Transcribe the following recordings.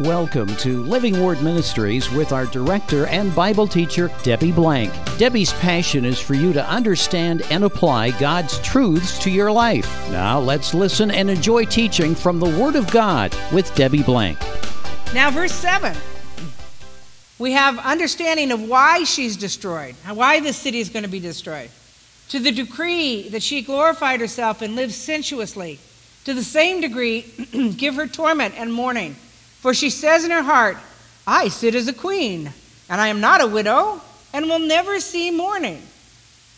Welcome to Living Word Ministries with our director and Bible teacher, Debbie Blank. Debbie's passion is for you to understand and apply God's truths to your life. Now let's listen and enjoy teaching from the Word of God with Debbie Blank. Now, verse 7. We have understanding of why she's destroyed, why the city is going to be destroyed. To the decree that she glorified herself and lived sensuously, to the same degree, give her torment and mourning. For she says in her heart, I sit as a queen, and I am not a widow, and will never see mourning.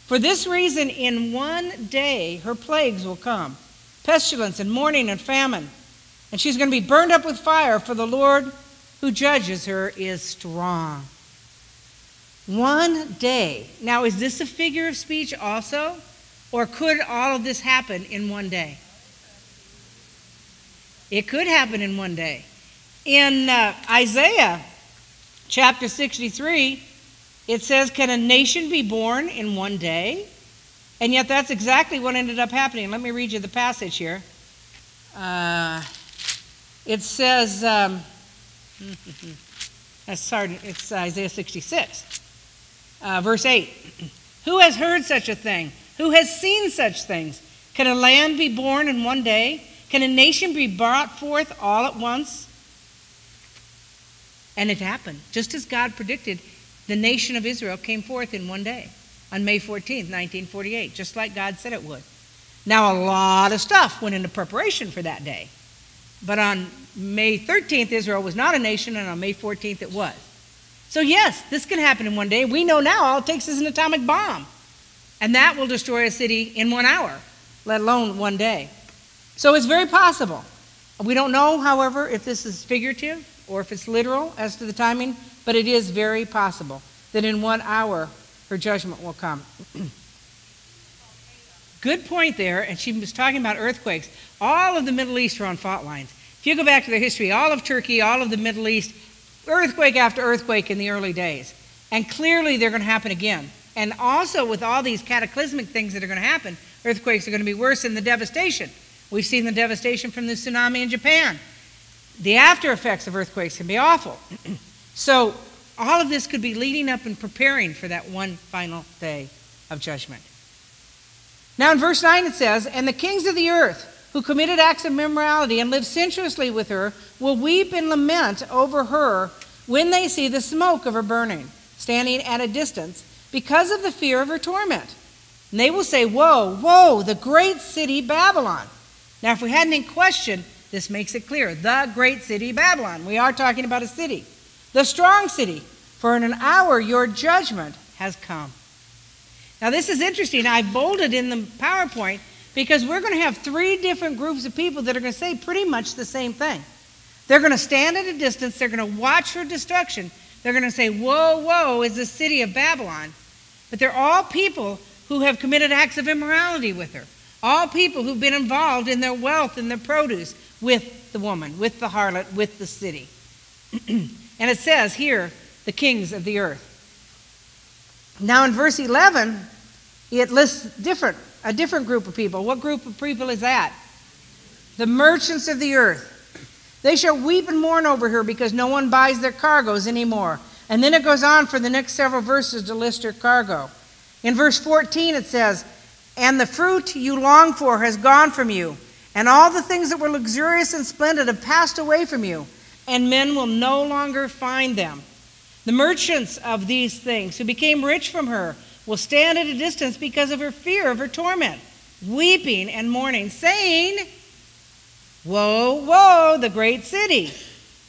For this reason, in one day her plagues will come pestilence and mourning and famine. And she's going to be burned up with fire, for the Lord who judges her is strong. One day. Now, is this a figure of speech also? Or could all of this happen in one day? It could happen in one day. In uh, Isaiah chapter 63, it says, Can a nation be born in one day? And yet that's exactly what ended up happening. Let me read you the passage here. Uh, it says, um, sorry, it's Isaiah 66, uh, verse 8. Who has heard such a thing? Who has seen such things? Can a land be born in one day? Can a nation be brought forth all at once? And it happened. Just as God predicted, the nation of Israel came forth in one day on May 14th, 1948, just like God said it would. Now, a lot of stuff went into preparation for that day. But on May 13th, Israel was not a nation, and on May 14th, it was. So, yes, this can happen in one day. We know now all it takes is an atomic bomb, and that will destroy a city in one hour, let alone one day. So, it's very possible. We don't know, however, if this is figurative or if it's literal as to the timing, but it is very possible that in one hour her judgment will come. Good point there, and she was talking about earthquakes. All of the Middle East are on fault lines. If you go back to their history, all of Turkey, all of the Middle East, earthquake after earthquake in the early days. And clearly they're going to happen again. And also, with all these cataclysmic things that are going to happen, earthquakes are going to be worse than the devastation. We've seen the devastation from the tsunami in Japan the after effects of earthquakes can be awful. so, all of this could be leading up and preparing for that one final day of judgment. Now, in verse 9, it says, And the kings of the earth who committed acts of immorality and lived sensuously with her will weep and lament over her when they see the smoke of her burning, standing at a distance, because of the fear of her torment. And they will say, Woe, woe, the great city Babylon. Now, if we had any question, this makes it clear. The great city, Babylon. We are talking about a city. The strong city. For in an hour your judgment has come. Now, this is interesting. I bolded in the PowerPoint because we're going to have three different groups of people that are going to say pretty much the same thing. They're going to stand at a distance, they're going to watch her destruction. They're going to say, Woe, woe is the city of Babylon. But they're all people who have committed acts of immorality with her. All people who've been involved in their wealth and their produce with the woman, with the harlot, with the city. and it says here, the kings of the earth. Now in verse 11, it lists different, a different group of people. What group of people is that? The merchants of the earth. They shall weep and mourn over her because no one buys their cargoes anymore. And then it goes on for the next several verses to list her cargo. In verse 14, it says, And the fruit you long for has gone from you and all the things that were luxurious and splendid have passed away from you, and men will no longer find them. The merchants of these things who became rich from her will stand at a distance because of her fear of her torment, weeping and mourning, saying, Woe, woe, the great city!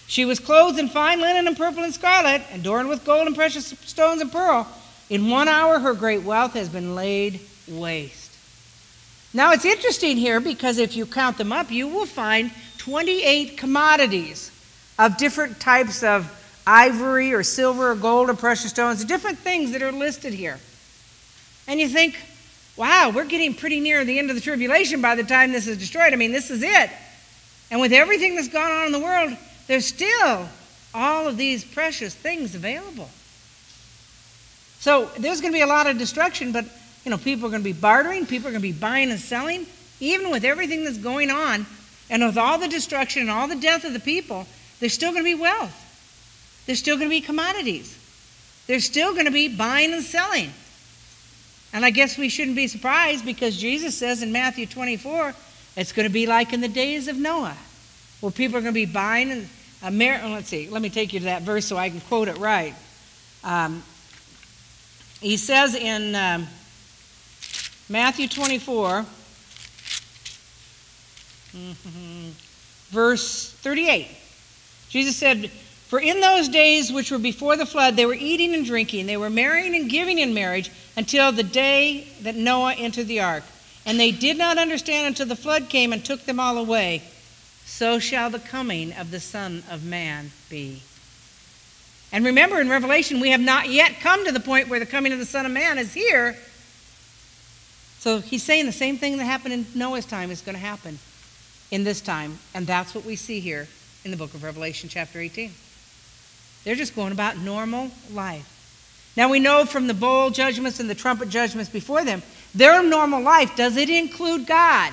She was clothed in fine linen and purple and scarlet, adorned with gold and precious stones and pearl. In one hour her great wealth has been laid waste. Now it's interesting here because if you count them up, you will find 28 commodities of different types of ivory or silver or gold or precious stones, different things that are listed here. And you think, wow, we're getting pretty near the end of the tribulation by the time this is destroyed. I mean, this is it. And with everything that's gone on in the world, there's still all of these precious things available. So there's going to be a lot of destruction, but you know, people are going to be bartering, people are going to be buying and selling, even with everything that's going on, and with all the destruction and all the death of the people, there's still going to be wealth. There's still going to be commodities. There's still going to be buying and selling. And I guess we shouldn't be surprised because Jesus says in Matthew 24, it's going to be like in the days of Noah, where people are going to be buying and mar- let's see, let me take you to that verse so I can quote it right. Um, he says in um, Matthew 24, verse 38, Jesus said, For in those days which were before the flood, they were eating and drinking, they were marrying and giving in marriage until the day that Noah entered the ark. And they did not understand until the flood came and took them all away. So shall the coming of the Son of Man be. And remember, in Revelation, we have not yet come to the point where the coming of the Son of Man is here. So he's saying the same thing that happened in Noah's time is going to happen in this time. And that's what we see here in the book of Revelation, chapter 18. They're just going about normal life. Now we know from the bowl judgments and the trumpet judgments before them, their normal life, does it include God?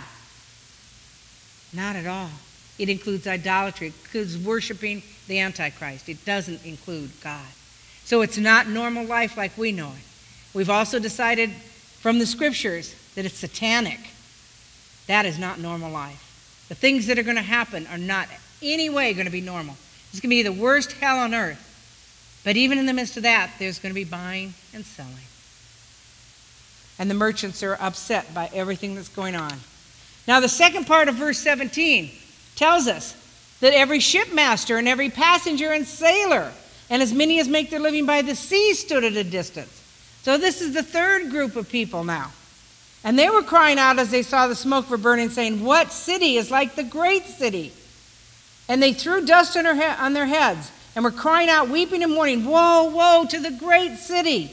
Not at all. It includes idolatry, it includes worshiping the Antichrist. It doesn't include God. So it's not normal life like we know it. We've also decided from the scriptures that it's satanic. That is not normal life. The things that are going to happen are not any way going to be normal. It's going to be the worst hell on earth. But even in the midst of that, there's going to be buying and selling. And the merchants are upset by everything that's going on. Now, the second part of verse 17 tells us that every shipmaster and every passenger and sailor, and as many as make their living by the sea, stood at a distance. So, this is the third group of people now. And they were crying out as they saw the smoke were burning, saying, What city is like the great city? And they threw dust on, he- on their heads and were crying out, weeping and mourning, Woe, woe to the great city,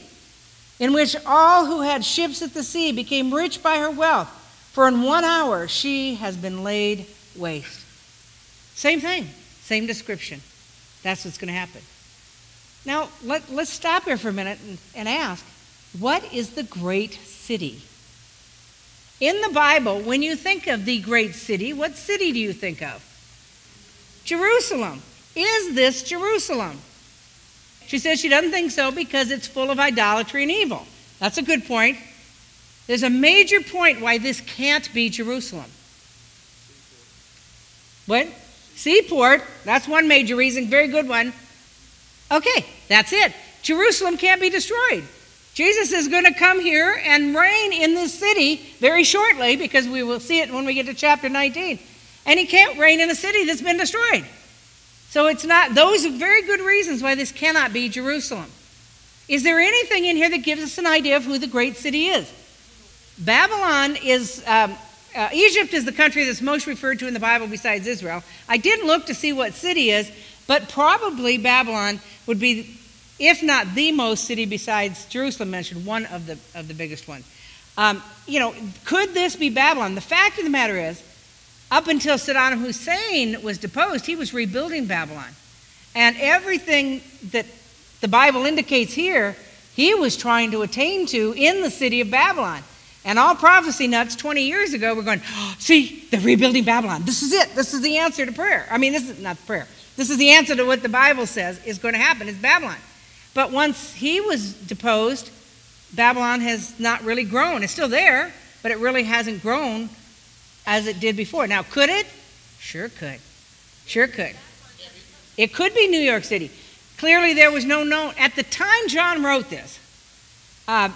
in which all who had ships at the sea became rich by her wealth, for in one hour she has been laid waste. Same thing, same description. That's what's going to happen. Now, let, let's stop here for a minute and, and ask what is the great city? In the Bible, when you think of the great city, what city do you think of? Jerusalem. Is this Jerusalem? She says she doesn't think so because it's full of idolatry and evil. That's a good point. There's a major point why this can't be Jerusalem. What? Seaport. That's one major reason. Very good one. Okay, that's it. Jerusalem can't be destroyed. Jesus is going to come here and reign in this city very shortly because we will see it when we get to chapter 19. And he can't reign in a city that's been destroyed. So it's not, those are very good reasons why this cannot be Jerusalem. Is there anything in here that gives us an idea of who the great city is? Babylon is, um, uh, Egypt is the country that's most referred to in the Bible besides Israel. I didn't look to see what city is, but probably Babylon would be, if not the most city besides Jerusalem mentioned, one of the, of the biggest ones. Um, you know, could this be Babylon? The fact of the matter is, up until Saddam Hussein was deposed, he was rebuilding Babylon. And everything that the Bible indicates here, he was trying to attain to in the city of Babylon. And all prophecy nuts 20 years ago were going, oh, see, they're rebuilding Babylon. This is it. This is the answer to prayer. I mean, this is not prayer. This is the answer to what the Bible says is going to happen, It's Babylon. But once he was deposed, Babylon has not really grown. It's still there, but it really hasn't grown as it did before. Now, could it? Sure could. Sure could. It could be New York City. Clearly, there was no known. At the time John wrote this, uh,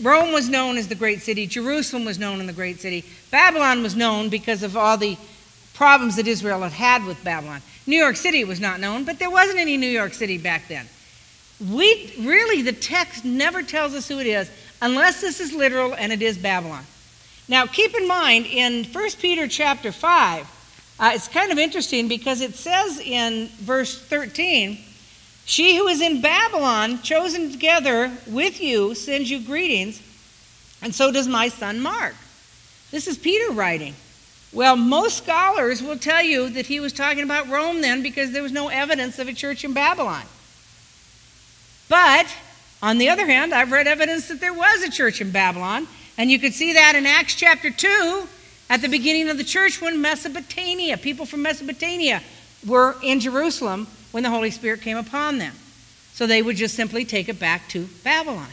Rome was known as the great city, Jerusalem was known as the great city, Babylon was known because of all the problems that Israel had had with Babylon. New York City was not known, but there wasn't any New York City back then. We really, the text never tells us who it is unless this is literal and it is Babylon. Now, keep in mind in 1 Peter chapter 5, uh, it's kind of interesting because it says in verse 13, She who is in Babylon, chosen together with you, sends you greetings, and so does my son Mark. This is Peter writing. Well, most scholars will tell you that he was talking about Rome then because there was no evidence of a church in Babylon. But on the other hand, I've read evidence that there was a church in Babylon, and you could see that in Acts chapter 2 at the beginning of the church when Mesopotamia, people from Mesopotamia, were in Jerusalem when the Holy Spirit came upon them. So they would just simply take it back to Babylon.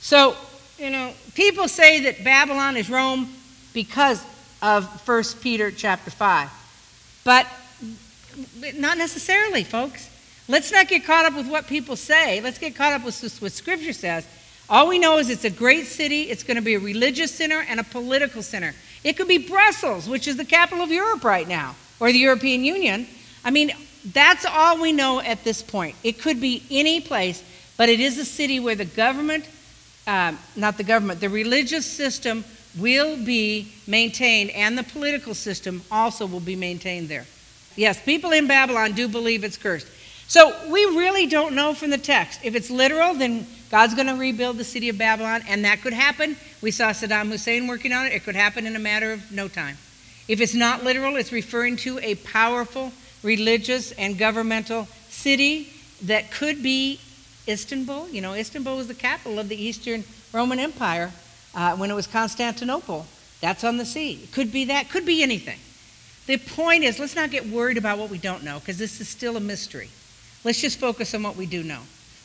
So, you know, people say that Babylon is Rome because of 1 Peter chapter 5. But not necessarily, folks. Let's not get caught up with what people say. Let's get caught up with what Scripture says. All we know is it's a great city. It's going to be a religious center and a political center. It could be Brussels, which is the capital of Europe right now, or the European Union. I mean, that's all we know at this point. It could be any place, but it is a city where the government, uh, not the government, the religious system will be maintained, and the political system also will be maintained there. Yes, people in Babylon do believe it's cursed. So we really don't know from the text. If it's literal, then God's going to rebuild the city of Babylon, and that could happen. We saw Saddam Hussein working on it. It could happen in a matter of no time. If it's not literal, it's referring to a powerful religious and governmental city that could be Istanbul. You know, Istanbul was the capital of the Eastern Roman Empire uh, when it was Constantinople. That's on the sea. It could be that, could be anything. The point is, let's not get worried about what we don't know because this is still a mystery. Let's just focus on what we do know.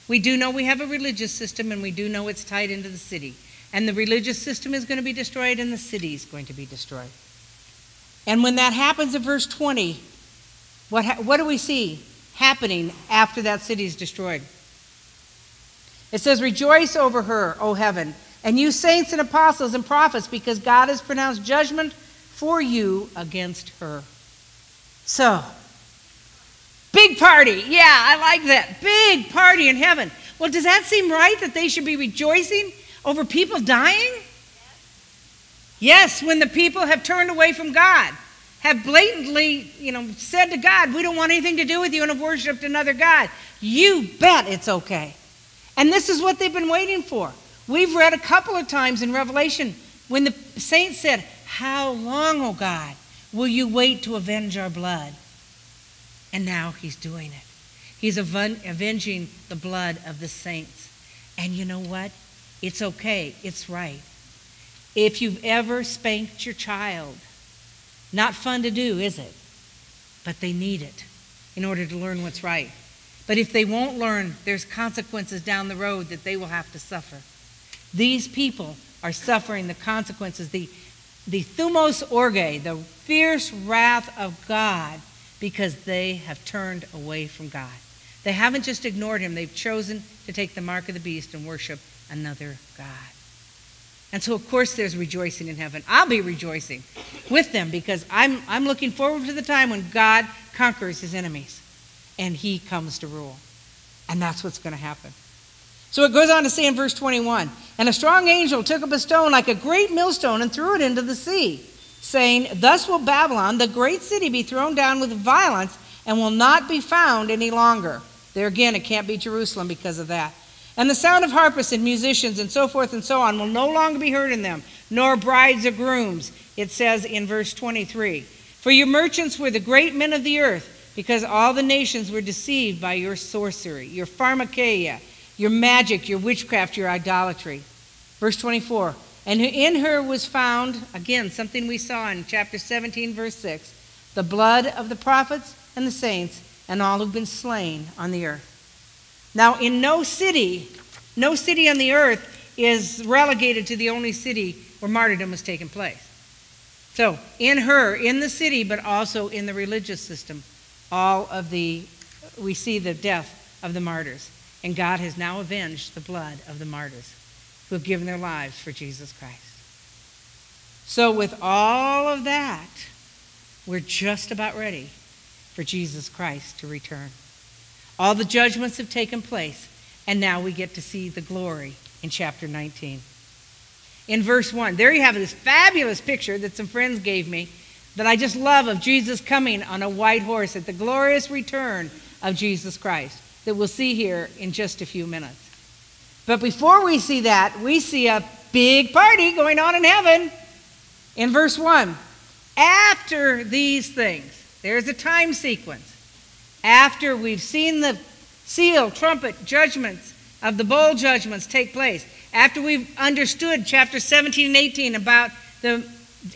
We do know we have a religious system and we do know it's tied into the city. And the religious system is going to be destroyed and the city is going to be destroyed. And when that happens in verse 20, what, ha- what do we see happening after that city is destroyed? It says, Rejoice over her, O heaven, and you saints and apostles and prophets, because God has pronounced judgment for you against her. So, big party. Yeah, I like that. Big party in heaven. Well, does that seem right that they should be rejoicing over people dying? Yes, when the people have turned away from God have blatantly, you know, said to God, we don't want anything to do with you and have worshiped another God, you bet it's okay. And this is what they've been waiting for. We've read a couple of times in Revelation when the saints said, How long, O God, will you wait to avenge our blood? And now he's doing it. He's avenging the blood of the saints. And you know what? It's okay. It's right. If you've ever spanked your child, not fun to do, is it? But they need it in order to learn what's right. But if they won't learn, there's consequences down the road that they will have to suffer. These people are suffering the consequences, the, the thumos orge, the fierce wrath of God, because they have turned away from God. They haven't just ignored him, they've chosen to take the mark of the beast and worship another God. And so, of course, there's rejoicing in heaven. I'll be rejoicing with them because I'm, I'm looking forward to the time when God conquers his enemies and he comes to rule. And that's what's going to happen. So it goes on to say in verse 21 And a strong angel took up a stone like a great millstone and threw it into the sea, saying, Thus will Babylon, the great city, be thrown down with violence and will not be found any longer. There again, it can't be Jerusalem because of that. And the sound of harpists and musicians and so forth and so on will no longer be heard in them, nor brides or grooms, it says in verse 23. For your merchants were the great men of the earth, because all the nations were deceived by your sorcery, your pharmakeia, your magic, your witchcraft, your idolatry. Verse 24. And in her was found, again, something we saw in chapter 17, verse 6, the blood of the prophets and the saints and all who've been slain on the earth. Now, in no city, no city on the earth is relegated to the only city where martyrdom has taken place. So, in her, in the city, but also in the religious system, all of the, we see the death of the martyrs. And God has now avenged the blood of the martyrs who have given their lives for Jesus Christ. So, with all of that, we're just about ready for Jesus Christ to return. All the judgments have taken place, and now we get to see the glory in chapter 19. In verse 1, there you have this fabulous picture that some friends gave me that I just love of Jesus coming on a white horse at the glorious return of Jesus Christ that we'll see here in just a few minutes. But before we see that, we see a big party going on in heaven. In verse 1, after these things, there's a time sequence after we've seen the seal, trumpet, judgments of the bowl judgments take place, after we've understood chapter 17 and 18 about the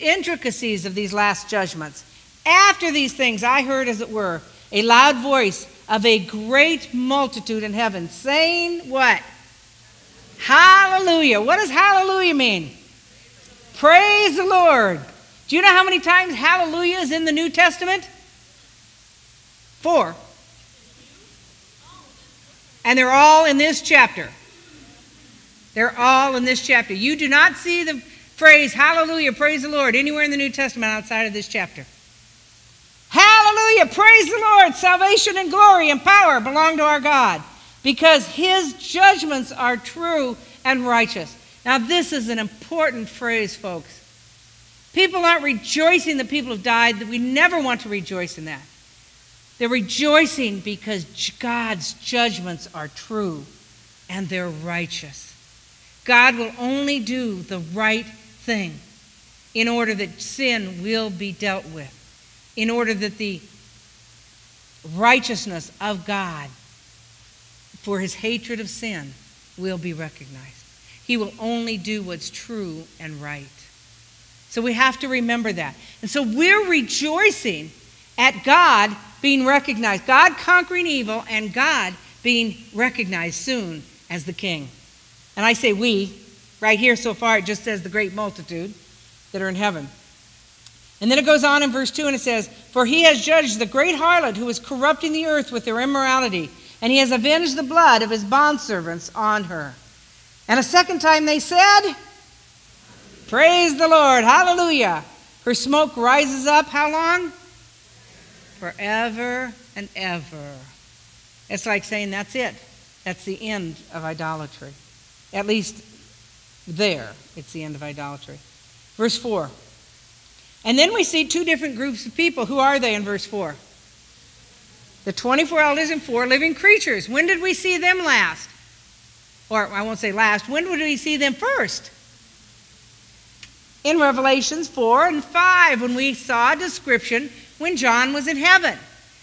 intricacies of these last judgments, after these things, I heard, as it were, a loud voice of a great multitude in heaven, saying, What? Hallelujah. What does hallelujah mean? Praise the Lord. Do you know how many times hallelujah is in the New Testament? Four. And they're all in this chapter. They're all in this chapter. You do not see the phrase hallelujah, praise the Lord anywhere in the New Testament outside of this chapter. Hallelujah, praise the Lord. Salvation and glory and power belong to our God because his judgments are true and righteous. Now, this is an important phrase, folks. People aren't rejoicing that people have died, we never want to rejoice in that. They're rejoicing because God's judgments are true and they're righteous. God will only do the right thing in order that sin will be dealt with, in order that the righteousness of God for his hatred of sin will be recognized. He will only do what's true and right. So we have to remember that. And so we're rejoicing at God being recognized, God conquering evil, and God being recognized soon as the king. And I say we, right here so far it just says the great multitude that are in heaven. And then it goes on in verse 2 and it says, For he has judged the great harlot who is corrupting the earth with their immorality, and he has avenged the blood of his bondservants on her. And a second time they said, Praise the Lord, hallelujah. Her smoke rises up how long? Forever and ever. It's like saying that's it. That's the end of idolatry. At least there, it's the end of idolatry. Verse 4. And then we see two different groups of people. Who are they in verse 4? The 24 elders and four living creatures. When did we see them last? Or I won't say last. When did we see them first? In Revelations 4 and 5, when we saw a description when John was in heaven.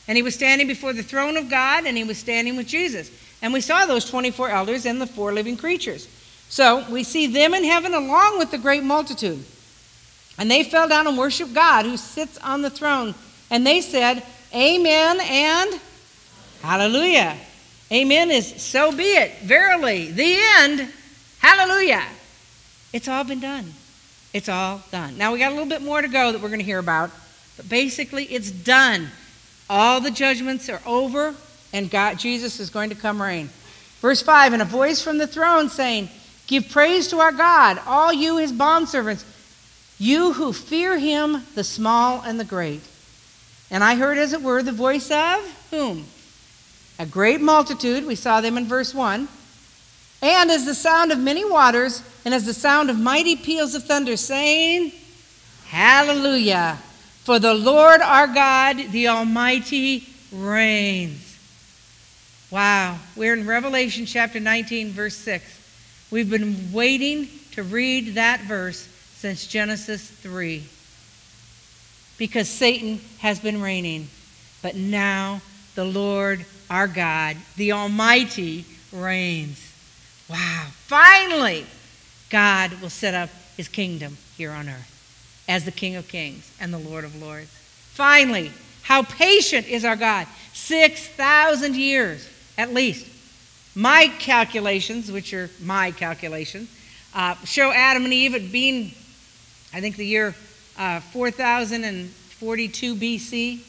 And he was standing before the throne of God and he was standing with Jesus. And we saw those 24 elders and the four living creatures. So we see them in heaven along with the great multitude. And they fell down and worshiped God who sits on the throne. And they said, Amen and Hallelujah. Amen is so be it. Verily, the end. Hallelujah. It's all been done. It's all done. Now we got a little bit more to go that we're going to hear about. But basically, it's done. All the judgments are over and God, Jesus is going to come reign. Verse 5 And a voice from the throne saying, Give praise to our God, all you his bondservants, you who fear him, the small and the great. And I heard, as it were, the voice of whom? A great multitude. We saw them in verse 1. And as the sound of many waters, and as the sound of mighty peals of thunder, saying, Hallelujah! For the Lord our God, the Almighty, reigns. Wow. We're in Revelation chapter 19, verse 6. We've been waiting to read that verse since Genesis 3 because Satan has been reigning. But now the Lord our God, the Almighty, reigns. Wow. Finally, God will set up his kingdom here on earth as the King of Kings and the Lord of Lords. Finally, how patient is our God? 6,000 years at least. My calculations, which are my calculations, uh, show Adam and Eve at being, I think, the year uh, 4042 BC.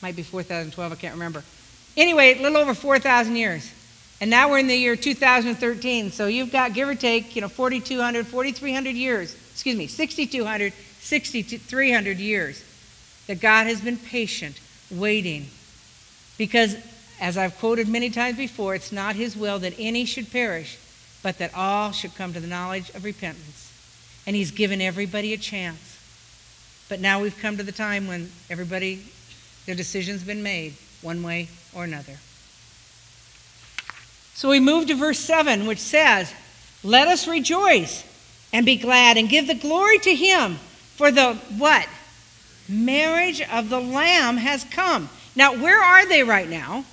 Might be 4012, I can't remember. Anyway, a little over 4,000 years. And now we're in the year 2013. So you've got, give or take, you know, 4,200, 4,300 years. Excuse me, 6,200, 6,300 years that God has been patient, waiting. Because as I've quoted many times before, it's not his will that any should perish, but that all should come to the knowledge of repentance. And he's given everybody a chance. But now we've come to the time when everybody, their decision's been made one way or another. So we move to verse 7, which says, Let us rejoice and be glad and give the glory to him, for the what? Marriage of the Lamb has come. Now, where are they right now?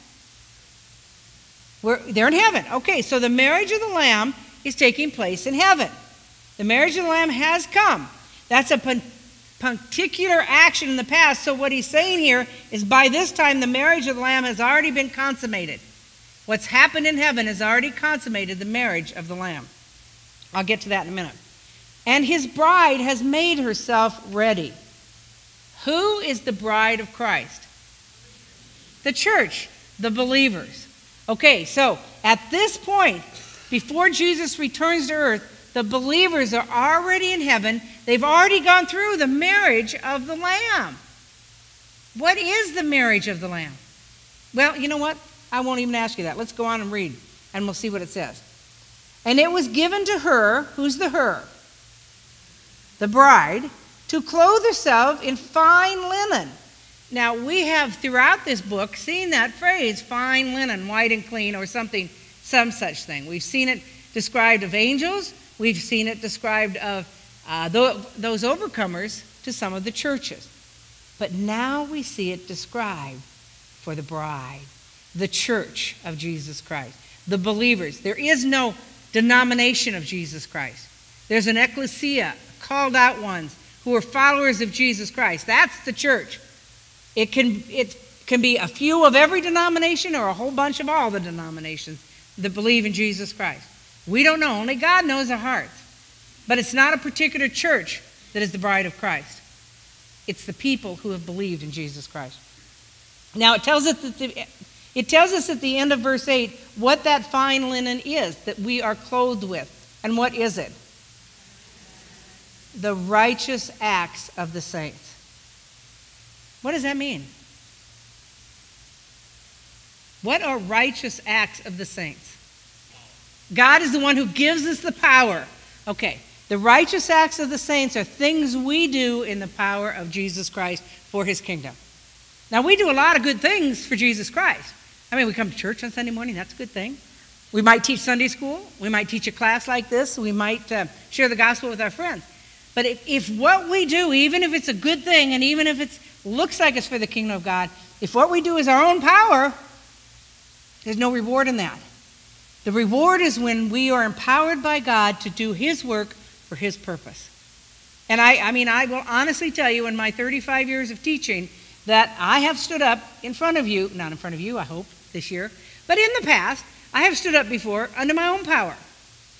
We're, they're in heaven. Okay, so the marriage of the Lamb is taking place in heaven. The marriage of the Lamb has come. That's a, particular action in the past. So, what he's saying here is by this time, the marriage of the Lamb has already been consummated. What's happened in heaven has already consummated the marriage of the Lamb. I'll get to that in a minute. And his bride has made herself ready. Who is the bride of Christ? The church, the believers. Okay, so at this point, before Jesus returns to earth, the believers are already in heaven. They've already gone through the marriage of the Lamb. What is the marriage of the Lamb? Well, you know what? I won't even ask you that. Let's go on and read, and we'll see what it says. And it was given to her, who's the her? The bride, to clothe herself in fine linen. Now, we have throughout this book seen that phrase, fine linen, white and clean, or something, some such thing. We've seen it described of angels, we've seen it described of uh, those overcomers to some of the churches. But now we see it described for the bride, the church of Jesus Christ, the believers. There is no denomination of Jesus Christ. There's an ecclesia, called out ones who are followers of Jesus Christ. That's the church. It can, it can be a few of every denomination or a whole bunch of all the denominations that believe in Jesus Christ. We don't know. Only God knows our hearts. But it's not a particular church that is the bride of Christ. It's the people who have believed in Jesus Christ. Now it tells us that the, it tells us at the end of verse 8 what that fine linen is that we are clothed with. And what is it? The righteous acts of the saints. What does that mean? What are righteous acts of the saints? God is the one who gives us the power. Okay, the righteous acts of the saints are things we do in the power of Jesus Christ for his kingdom. Now, we do a lot of good things for Jesus Christ. I mean, we come to church on Sunday morning, that's a good thing. We might teach Sunday school. We might teach a class like this. We might uh, share the gospel with our friends. But if, if what we do, even if it's a good thing and even if it looks like it's for the kingdom of God, if what we do is our own power, there's no reward in that. The reward is when we are empowered by God to do His work for His purpose. And I, I mean, I will honestly tell you in my 35 years of teaching that I have stood up in front of you, not in front of you, I hope, this year. But in the past, I have stood up before under my own power.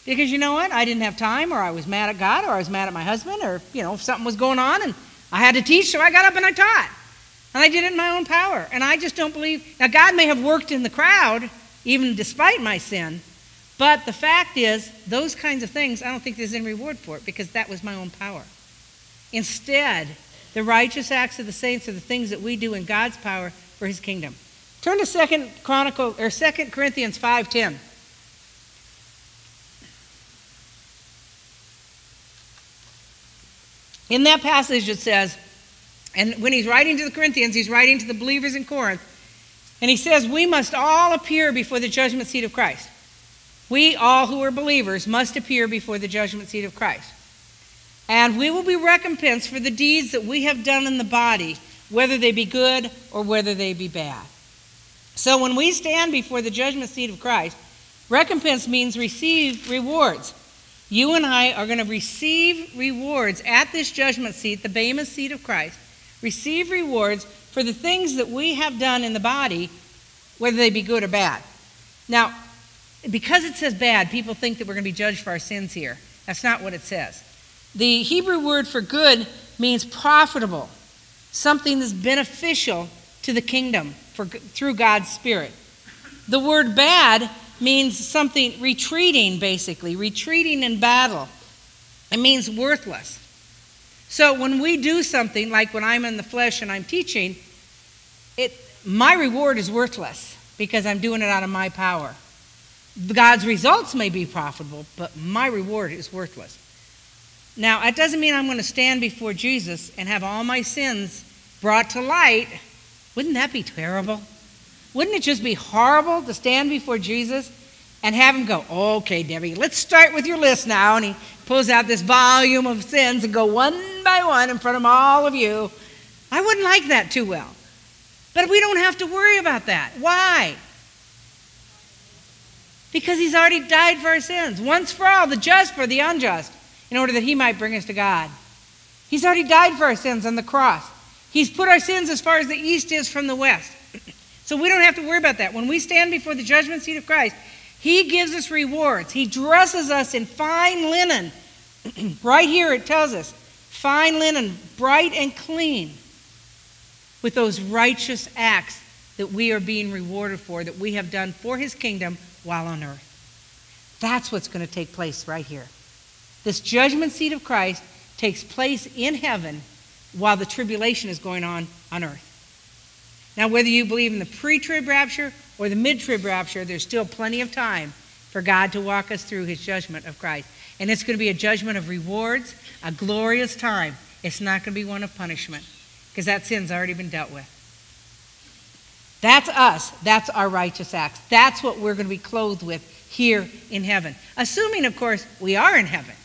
Because you know what? I didn't have time, or I was mad at God, or I was mad at my husband, or, you know, something was going on, and I had to teach, so I got up and I taught. And I did it in my own power. And I just don't believe. Now, God may have worked in the crowd, even despite my sin, but the fact is, those kinds of things, I don't think there's any reward for it because that was my own power. Instead, the righteous acts of the saints are the things that we do in God's power for his kingdom. Turn to Second Chronicle or Second Corinthians 5:10. In that passage it says, and when he's writing to the Corinthians, he's writing to the believers in Corinth, and he says, We must all appear before the judgment seat of Christ. We, all who are believers, must appear before the judgment seat of Christ. And we will be recompensed for the deeds that we have done in the body, whether they be good or whether they be bad. So when we stand before the judgment seat of Christ, recompense means receive rewards. You and I are going to receive rewards at this judgment seat, the Bema seat of Christ, receive rewards for the things that we have done in the body, whether they be good or bad. Now, because it says bad, people think that we're going to be judged for our sins here. That's not what it says. The Hebrew word for good means profitable, something that's beneficial to the kingdom for, through God's Spirit. The word bad means something retreating, basically, retreating in battle. It means worthless. So when we do something, like when I'm in the flesh and I'm teaching, it, my reward is worthless because I'm doing it out of my power. God's results may be profitable, but my reward is worthless. Now, that doesn't mean I'm going to stand before Jesus and have all my sins brought to light. Wouldn't that be terrible? Wouldn't it just be horrible to stand before Jesus and have him go, okay, Debbie, let's start with your list now. And he pulls out this volume of sins and go one by one in front of all of you. I wouldn't like that too well. But we don't have to worry about that. Why? Because he's already died for our sins, once for all, the just for the unjust in order that he might bring us to God. He's already died for our sins on the cross. He's put our sins as far as the east is from the west. So we don't have to worry about that. When we stand before the judgment seat of Christ, He gives us rewards. He dresses us in fine linen. right here it tells us fine linen, bright and clean, with those righteous acts that we are being rewarded for, that we have done for His kingdom while on earth. That's what's going to take place right here. This judgment seat of Christ takes place in heaven while the tribulation is going on on earth. Now, whether you believe in the pre trib rapture or the mid trib rapture, there's still plenty of time for God to walk us through his judgment of Christ. And it's going to be a judgment of rewards, a glorious time. It's not going to be one of punishment because that sin's already been dealt with. That's us. That's our righteous acts. That's what we're going to be clothed with here in heaven. Assuming, of course, we are in heaven.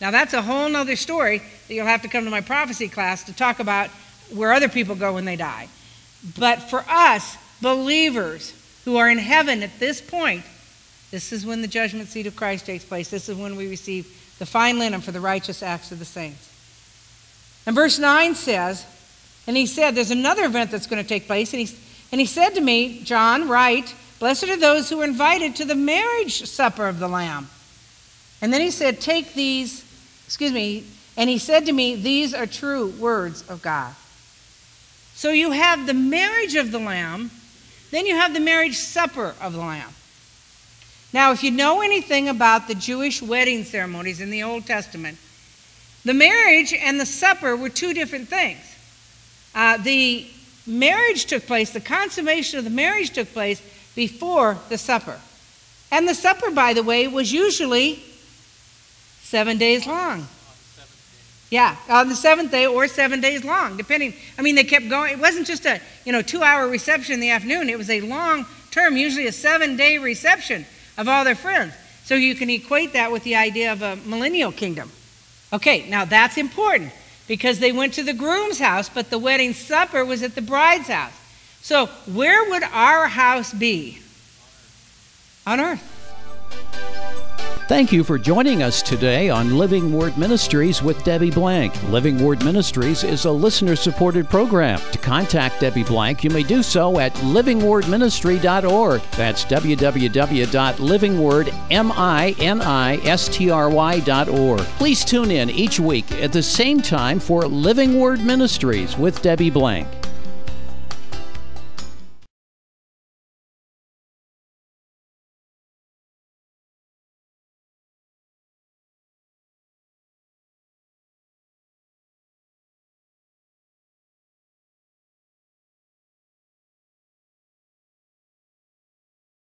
Now, that's a whole other story that you'll have to come to my prophecy class to talk about where other people go when they die. But for us, believers who are in heaven at this point, this is when the judgment seat of Christ takes place. This is when we receive the fine linen for the righteous acts of the saints. And verse 9 says, and he said, There's another event that's going to take place. And he, and he said to me, John, write, Blessed are those who are invited to the marriage supper of the Lamb. And then he said, Take these, excuse me, and he said to me, These are true words of God. So you have the marriage of the Lamb, then you have the marriage supper of the Lamb. Now, if you know anything about the Jewish wedding ceremonies in the Old Testament, the marriage and the supper were two different things. Uh, the marriage took place, the consummation of the marriage took place before the supper. And the supper, by the way, was usually seven days long. Yeah, on the seventh day or seven days long, depending. I mean, they kept going. It wasn't just a you know two-hour reception in the afternoon. It was a long term, usually a seven-day reception of all their friends. So you can equate that with the idea of a millennial kingdom. Okay, now that's important because they went to the groom's house, but the wedding supper was at the bride's house. So where would our house be? On earth. Thank you for joining us today on Living Word Ministries with Debbie Blank. Living Word Ministries is a listener supported program. To contact Debbie Blank, you may do so at livingwordministry.org. That's www.livingwordministry.org. Please tune in each week at the same time for Living Word Ministries with Debbie Blank.